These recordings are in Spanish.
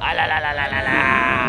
¡A la la la la la la!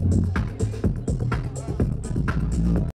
Bye.